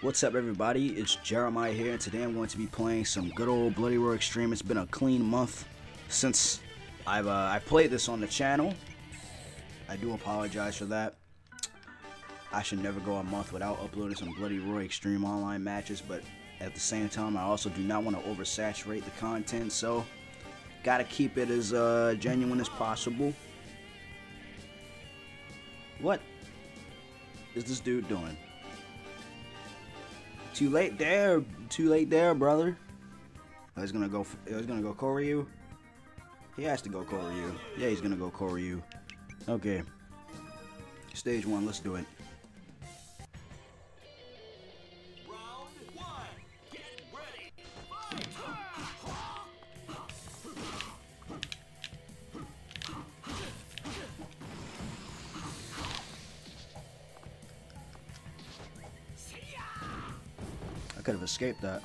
What's up everybody, it's Jeremiah here and today I'm going to be playing some good old Bloody Roar Extreme. It's been a clean month since I've uh, I played this on the channel. I do apologize for that. I should never go a month without uploading some Bloody Roar Extreme online matches, but at the same time I also do not want to oversaturate the content, so gotta keep it as uh, genuine as possible. What is this dude doing? Too late there. Too late there, brother. Oh, he's gonna go. Oh, he's gonna go Koryu. He has to go Koryu. Yeah, he's gonna go Koryu. Okay. Stage one. Let's do it. Could have escaped that.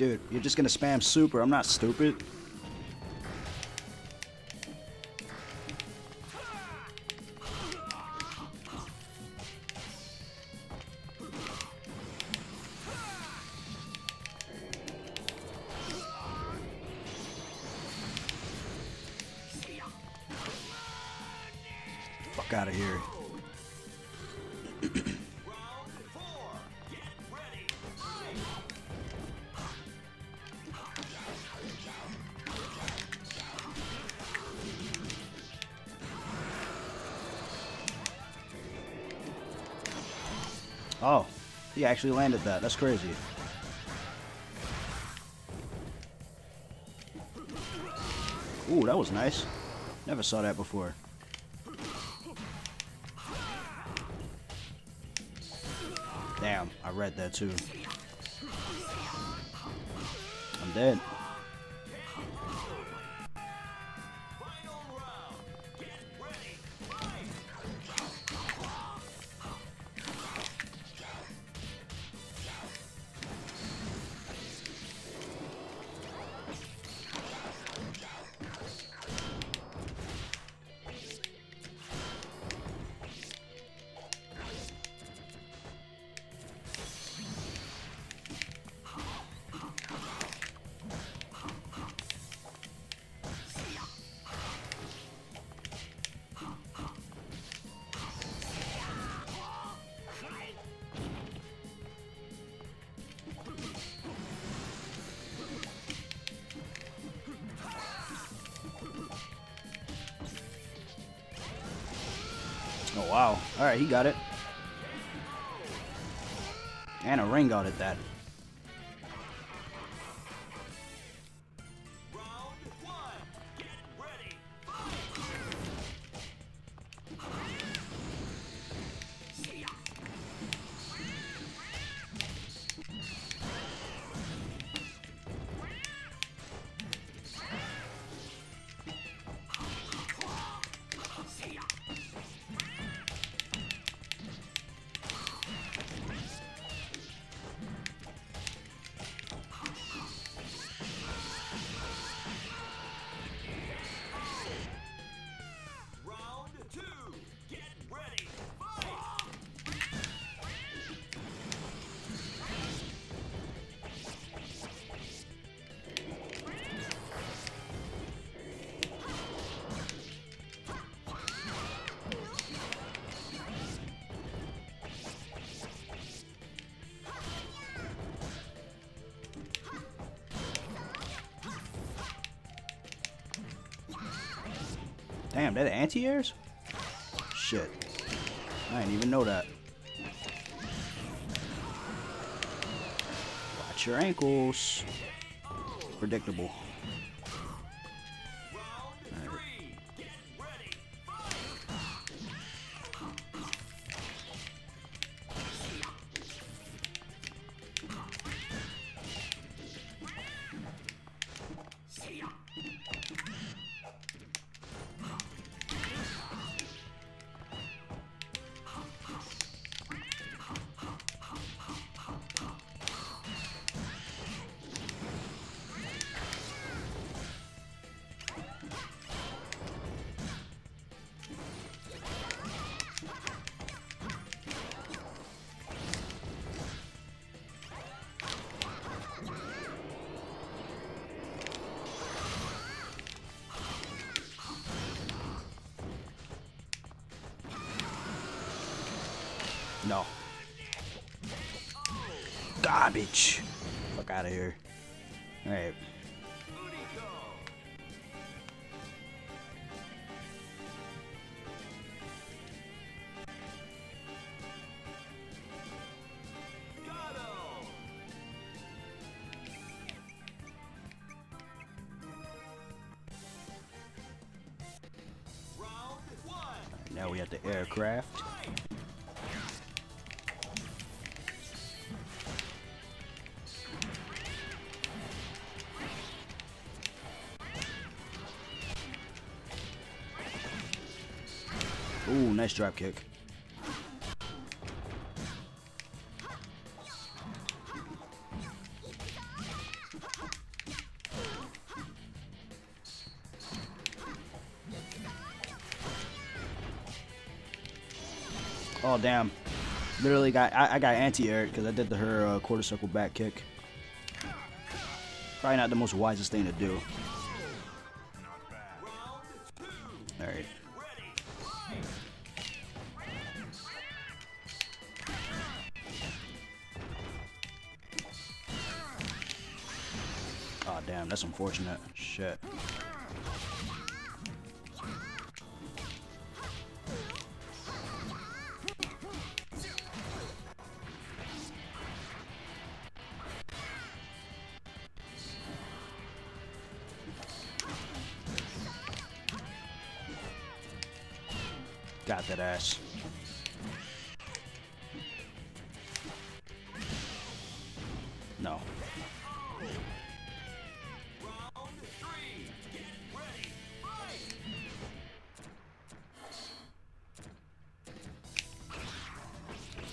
Dude, you're just gonna spam super. I'm not stupid. Fuck out of here. He actually landed that. That's crazy. Ooh, that was nice. Never saw that before. Damn, I read that too. I'm dead. Wow. Alright, he got it. And a ring got at that. Damn, that anti-airs? Shit. I didn't even know that. Watch your ankles. Predictable. No. Garbage. Fuck out of here. Alright. Now we have the aircraft. Nice drop kick. Oh damn! Literally got I, I got anti-air because I did the her uh, quarter circle back kick. Probably not the most wisest thing to do. Damn, that's unfortunate. Shit. Got that ass.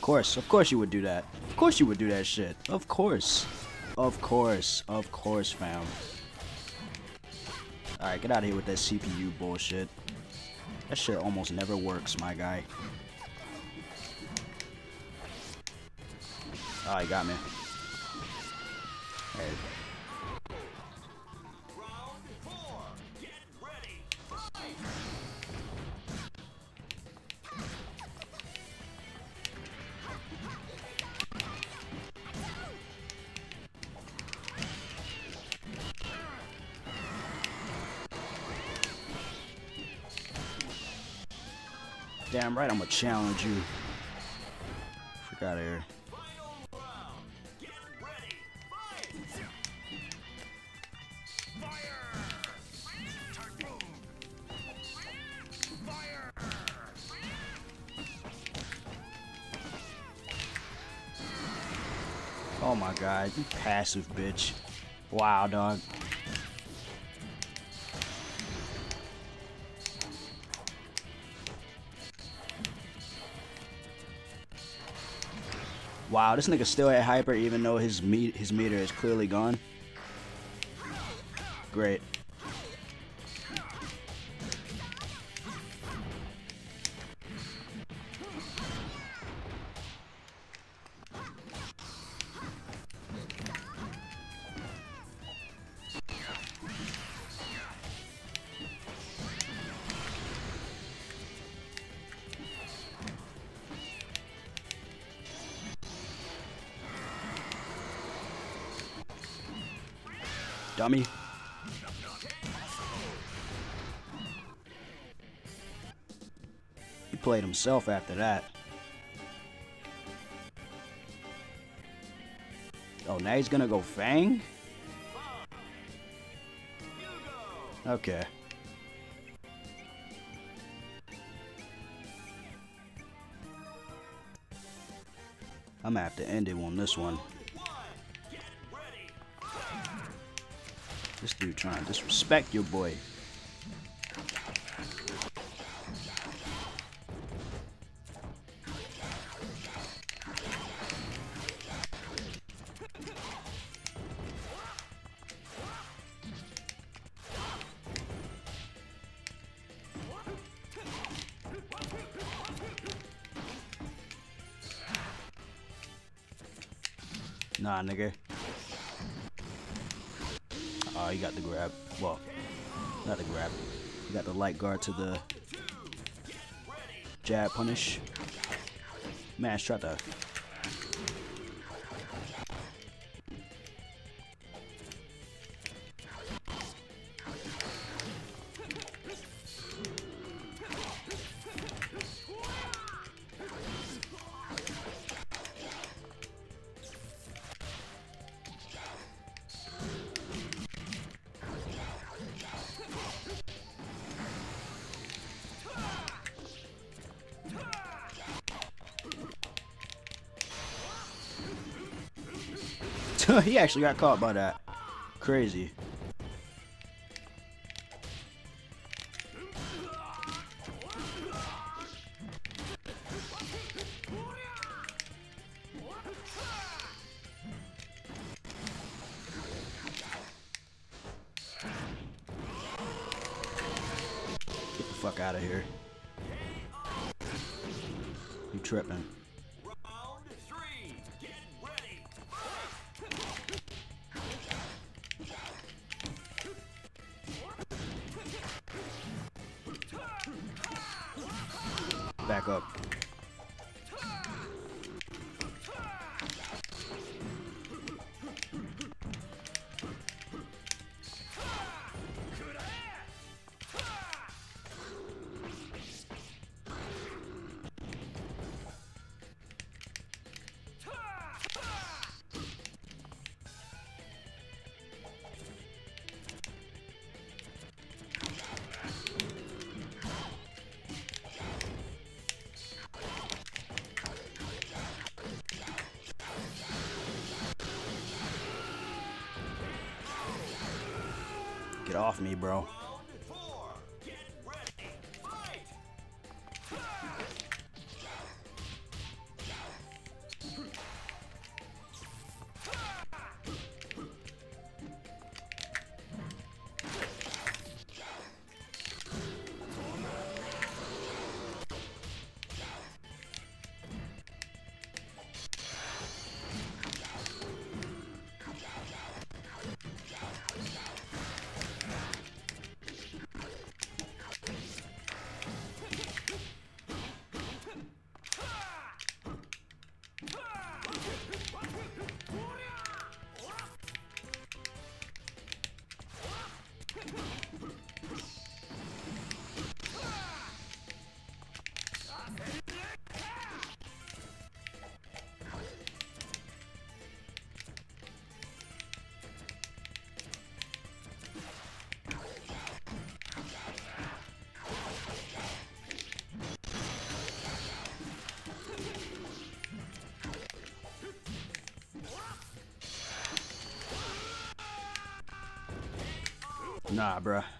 Course, of course you would do that. Of course you would do that shit. Of course. Of course. Of course, fam. Alright, get out of here with that CPU bullshit. That shit almost never works, my guy. Oh, he got me. Hey. Damn right, I'm gonna challenge you. Freak out of here. Oh my god, you passive bitch. Wow, dog. Wow, this nigga still at hyper even though his me his meter is clearly gone. Great. Dummy. He played himself after that. Oh, now he's gonna go Fang? Okay. I'm gonna have to end it on this one. This dude trying to disrespect your boy. Nah, nigga. Oh, you got the grab. Well, not the grab. You got the light guard to the jab punish. Mash tried to he actually got caught by that. Crazy. Get the fuck out of here. You tripping. Get off me, bro. Nah, bruh.